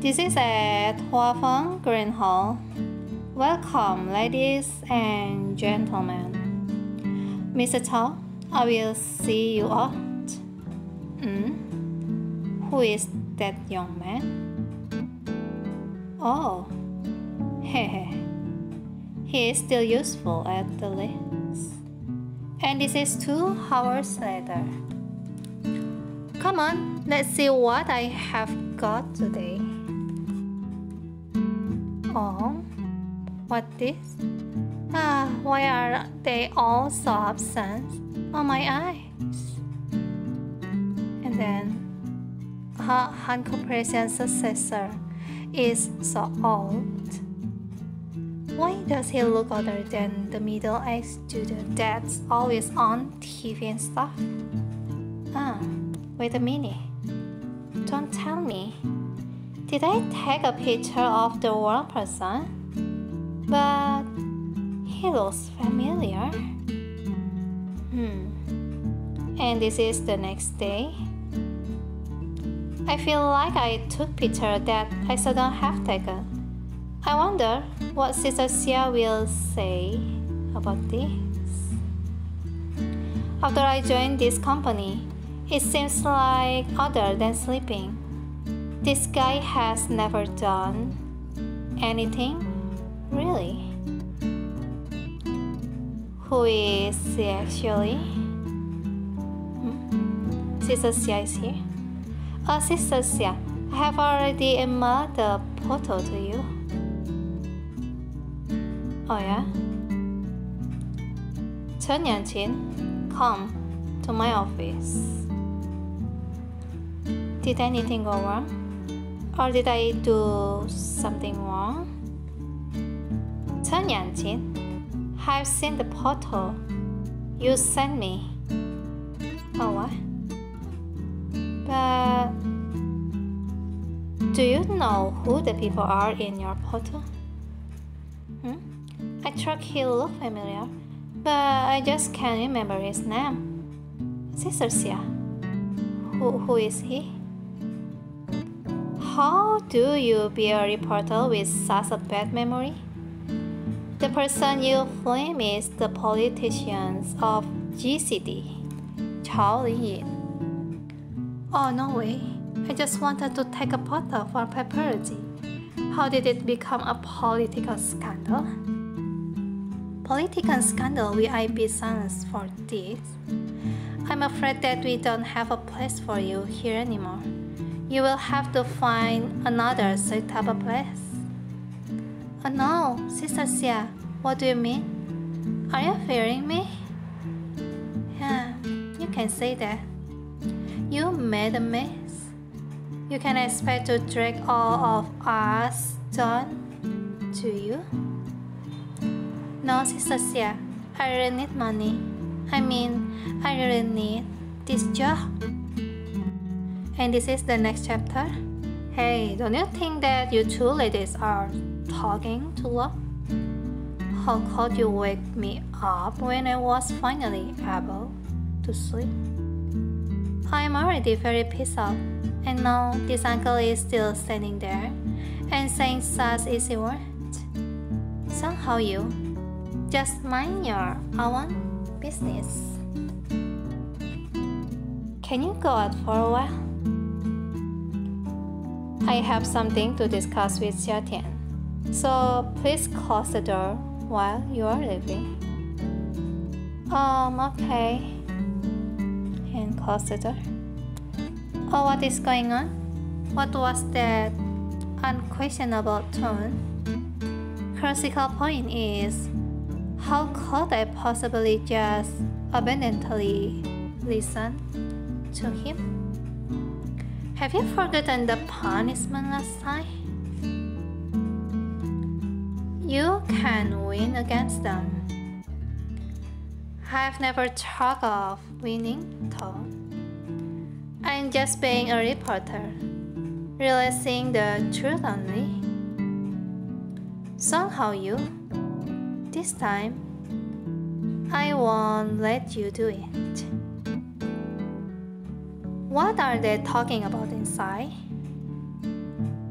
This is at Hua Feng Green Hall. Welcome, ladies and gentlemen. Mr. Tao, I will see you out. Hmm? Who is that young man? Oh, hehe. he is still useful at the least. And this is two hours later. Come on, let's see what I have got today. Oh, what this? Ah, why are they all so absent on my eyes? And then, Han Corporation's successor is so old. Why does he look older than the middle-aged student that's always on TV and stuff? Ah. Wait a minute. Don't tell me. Did I take a picture of the wrong person? But he looks familiar. Hmm. And this is the next day. I feel like I took picture that I shouldn't have taken. I wonder what Sister Xia will say about this. After I joined this company, it seems like other than sleeping. This guy has never done anything, really. Who is actually? Hmm? Sister Xia is here. Oh, Sister Xia, I have already emailed the photo to you. Oh yeah? Chen Yanxin, come to my office. Did anything go wrong? Or did I do something wrong? Chen Yanxin, I've seen the photo you sent me. Oh, what? But do you know who the people are in your photo? Hmm? I thought he looked familiar, but I just can't remember his name. Sister Xia. Who, who is he? How do you be a reporter with such a bad memory? The person you blame is the politicians of GCD, Chao Yin. Oh, no way. I just wanted to take a photo for paparazzi. How did it become a political scandal? Political scandal will I be silenced for this? I'm afraid that we don't have a place for you here anymore you will have to find another suitable place. Oh no, Sister Xia, what do you mean? Are you fearing me? Yeah, you can say that. You made a mess. You can expect to drag all of us down to you? No, Sister Xia, I really need money. I mean, I really need this job. And this is the next chapter. Hey, don't you think that you two ladies are talking too long? How could you wake me up when I was finally able to sleep? I'm already very pissed off, and now this uncle is still standing there and saying such easy words. Somehow you just mind your own business. Can you go out for a while? I have something to discuss with Xia Tian. So please close the door while you are leaving. Um, okay. And close the door. Oh, what is going on? What was that unquestionable tone? Critical point is how could I possibly just abundantly listen to him? Have you forgotten the punishment last time? You can win against them. I've never talked of winning, Tom. I'm just being a reporter, realizing the truth only. Somehow, you, this time, I won't let you do it. What are they talking about inside?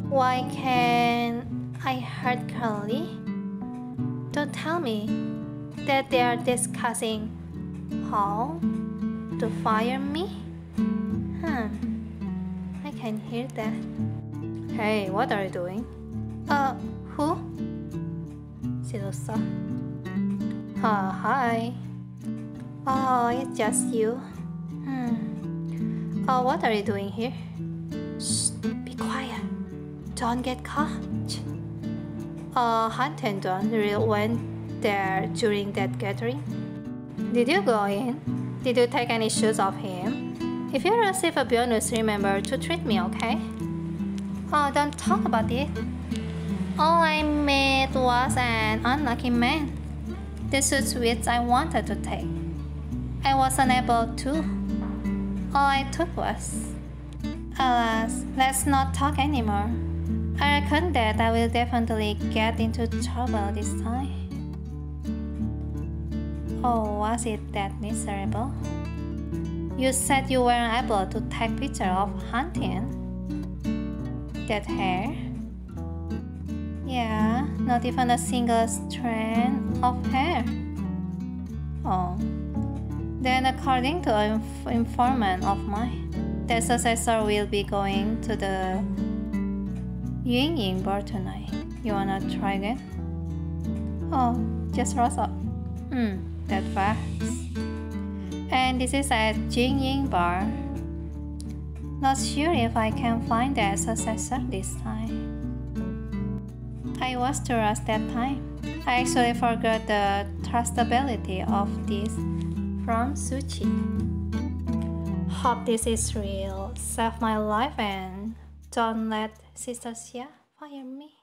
Why can I heard clearly? Don't tell me that they are discussing how to fire me? Hmm, I can hear that. Hey, what are you doing? Uh, who? Up. Uh, hi. Oh, it's just you. Hmm. Oh, what are you doing here? Shh, be quiet. Don't get caught. Uh, Hunt and Don really went there during that gathering? Did you go in? Did you take any shoes off him? If you receive a bonus, remember to treat me, okay? Oh, don't talk about it. All I met was an unlucky man. The suits which I wanted to take. I was unable to. All I took was. Alas, let's not talk anymore. I reckon that I will definitely get into trouble this time. Oh, was it that miserable? You said you weren't able to take picture of hunting. That hair? Yeah, not even a single strand of hair. Oh. Then according to an informant of mine, the successor will be going to the Ying Ying bar tonight. You wanna try again? Oh, just rose up. Hmm, that fast. And this is at Jing Ying bar. Not sure if I can find that successor this time. I was too rushed that time. I actually forgot the trustability of this from Suchi. Hope this is real. Save my life and don't let Sister Xia fire me.